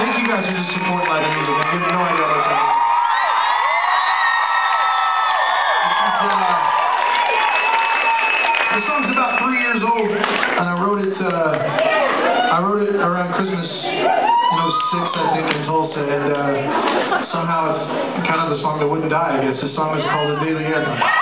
Thank you guys for just supporting live music. I have no idea what's happening. This song's about three years old, and I wrote it, uh, I wrote it around Christmas '06 06, I think, in Tulsa, and, uh, somehow it's kind of the song that wouldn't die, I guess. The song is called The Daily Anthem.